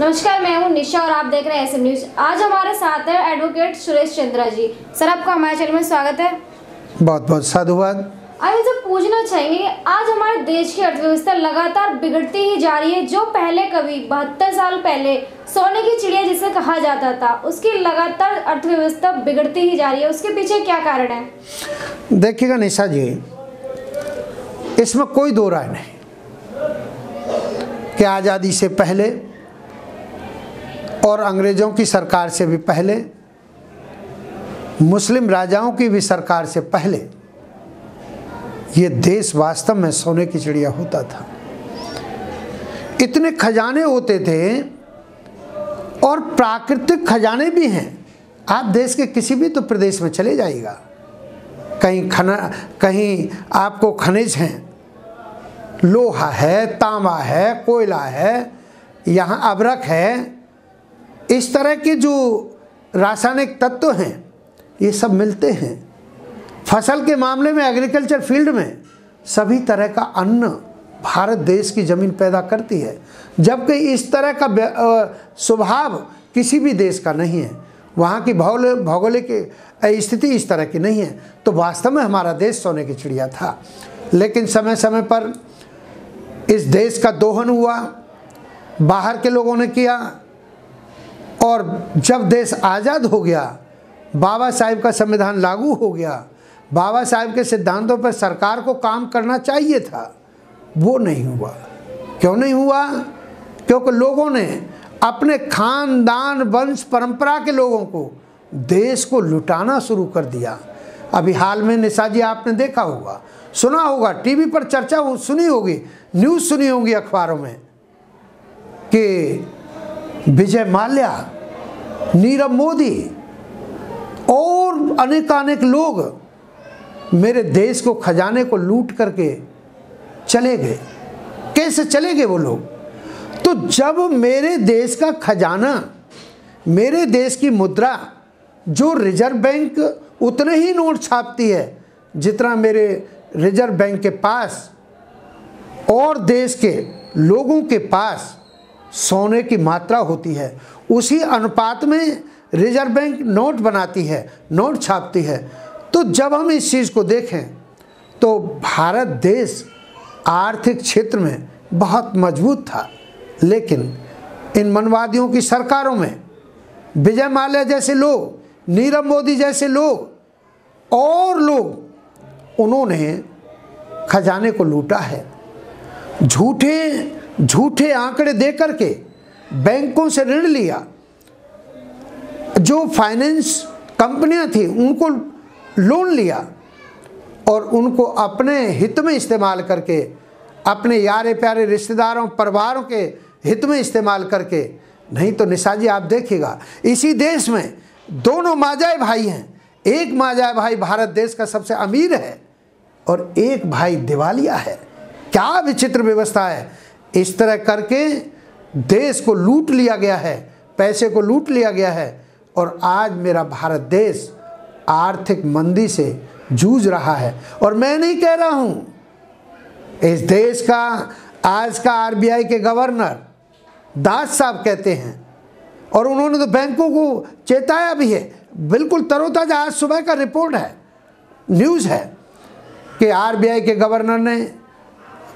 नमस्कार मैं हूँ निशा और आप देख रहे हैं एसएम न्यूज़ आज हमारे साथ है एडवोकेट सुरेश चंद्रा जी। सर आपका हमारे चैनल में स्वागत है। बहुत बहुत साधुवाद। आज हमसे पूछना चाहेंगे आज हमारे देश की अर्थव्यवस्था लगातार बिगड़ती ही जा रही है जो पहले कभी बहत्तर साल पहले सोने की चिड़िया जिसे कहा जाता था उसकी लगातार अर्थव्यवस्था बिगड़ती ही जा रही है। उसके पीछे क्या कारण है? देखिएगा निशा जी इसमें कोई दो राय नहीं। कि आज़ादी से पहले और अंग्रेज़ों की सरकार से भी पहले, मुस्लिम राजाओं की भी सरकार से पहले, ये देश वास्तव में सोने की चिड़िया होता था। इतने खजाने होते थे और प्राकृतिक खजाने भी हैं। आप देश के किसी भी तो प्रदेश में चले जाइएगा। कहीं खना, कहीं आपको खनिज हैं। लोहा है, तांबा है, कोयला है, यहाँ अबरक है इस तरह के जो रासायनिक तत्व हैं, ये सब मिलते हैं। फ़सल के मामले में एग्रीकल्चर फ़ील्ड में, सभी तरह का अन्न भारत देश की ज़मीन पैदा करती है। जबकि इस तरह का स्वभाव किसी भी देश का नहीं है। वहाँ की भौगोलिक भौगोलिक स्थिति इस तरह की नहीं है। तो वास्तव में हमारा देश सोने की चिड़िया था। लेकिन समय समय पर इस देश का दोहन हुआ, बाहर के लोगों ने किया और जब देश आज़ाद हो गया, बाबा साहेब का संविधान लागू हो गया, बाबा साहेब के सिद्धांतों पर सरकार को काम करना चाहिए था, वो नहीं हुआ। क्यों नहीं हुआ? क्योंकि लोगों ने अपने खानदान, वंश, परंपरा के लोगों को देश को लुटाना शुरू कर दिया। अभी हाल में निशा जी आपने देखा होगा, सुना होगा, टीवी पर चर्चा हो, सुनी होगी, न्यूज़ सुनी होगी अखबारों में कि विजय माल्या, नीरव मोदी और अनेकानेक लोग मेरे देश को खजाने को लूट करके चले गए। कैसे चले गए वो लोग? तो जब मेरे देश का खजाना, मेरे देश की मुद्रा जो रिज़र्व बैंक उतने ही नोट छापती है जितना मेरे रिज़र्व बैंक के पास और देश के लोगों के पास सोने की मात्रा होती है। उसी अनुपात में रिज़र्व बैंक नोट बनाती है, नोट छापती है। तो जब हम इस चीज़ को देखें तो भारत देश आर्थिक क्षेत्र में बहुत मज़बूत था। लेकिन इन मनवादियों की सरकारों में, विजय माल्या जैसे लोग, नीरव मोदी जैसे लोग, और लोग, उन्होंने खजाने को लूटा है। झूठे झूठे आंकड़े दे करके बैंकों से ऋण लिया। जो फाइनेंस कंपनियाँ थी, उनको लोन लिया और उनको अपने हित में इस्तेमाल करके, अपने यारे प्यारे रिश्तेदारों, परिवारों के हित में इस्तेमाल करके, नहीं तो निशा जी आप देखिएगा, इसी देश में दोनों माजाए भाई हैं। एक माजाए भाई भारत देश का सबसे अमीर है और एक भाई दिवालिया है। क्या विचित्र व्यवस्था है। इस तरह करके देश को लूट लिया गया है, पैसे को लूट लिया गया है और आज मेरा भारत देश आर्थिक मंदी से जूझ रहा है। और मैं नहीं कह रहा हूँ, इस देश का, आज का आरबीआई के गवर्नर दास साहब कहते हैं और उन्होंने तो बैंकों को चेताया भी है। बिल्कुल तरोताजा आज सुबह का रिपोर्ट है, न्यूज़ है कि आरबीआई के गवर्नर ने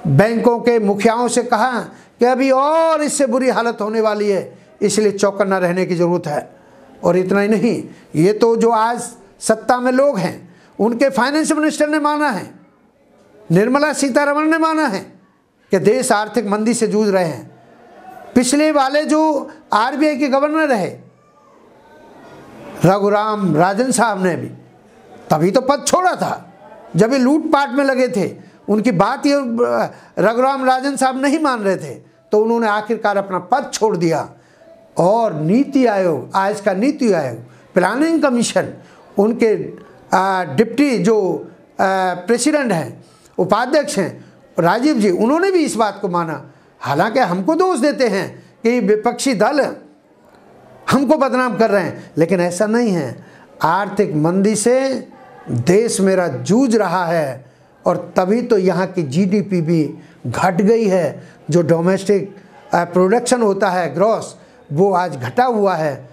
बैंकों के मुखियाओं से कहा कि अभी और इससे बुरी हालत होने वाली है, इसलिए चौकन्ना रहने की ज़रूरत है। और इतना ही नहीं, ये तो जो आज सत्ता में लोग हैं, उनके फाइनेंस मिनिस्टर ने माना है, निर्मला सीतारमण ने माना है कि देश आर्थिक मंदी से जूझ रहे हैं। पिछले वाले जो आरबीआई के गवर्नर रहे, रघुराम राजन साहब ने भी, तभी तो पद छोड़ा था, जब ये लूटपाट में लगे थे उनकी बात ये रघुराम राजन साहब नहीं मान रहे थे तो उन्होंने आखिरकार अपना पद छोड़ दिया। और नीति आयोग आज का नीति आयोग, प्लानिंग कमीशन, उनके डिप्टी जो प्रेसिडेंट हैं, उपाध्यक्ष हैं, राजीव जी, उन्होंने भी इस बात को माना। हालाँकि हमको दोष देते हैं कि विपक्षी दल हमको बदनाम कर रहे हैं, लेकिन ऐसा नहीं है। आर्थिक मंदी से देश मेरा जूझ रहा है। और तभी तो यहाँ की जीडीपी भी घट गई है। जो डोमेस्टिक प्रोडक्शन होता है ग्रॉस वो आज घटा हुआ है।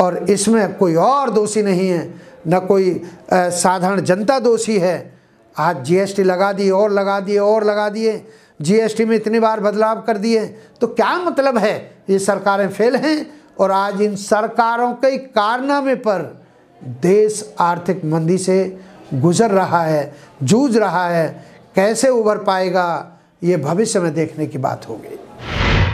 और इसमें कोई और दोषी नहीं है। न कोई साधारण जनता दोषी है। आज जीएसटी लगा दिए, और लगा दिए, और लगा दिए। जीएसटी में इतनी बार बदलाव कर दिए। तो क्या मतलब है? ये सरकारें फेल हैं। और आज इन सरकारों के कारनामे पर देश आर्थिक मंदी से गुजर रहा है, जूझ रहा है, कैसे उभर पाएगा, ये भविष्य में देखने की बात होगी।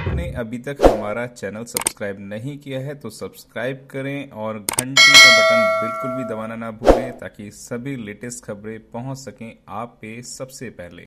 आपने अभी तक हमारा चैनल सब्सक्राइब नहीं किया है तो सब्सक्राइब करें और घंटी का बटन बिल्कुल भी दबाना ना भूलें, ताकि सभी लेटेस्ट खबरें पहुँच सकें आप पे सबसे पहले।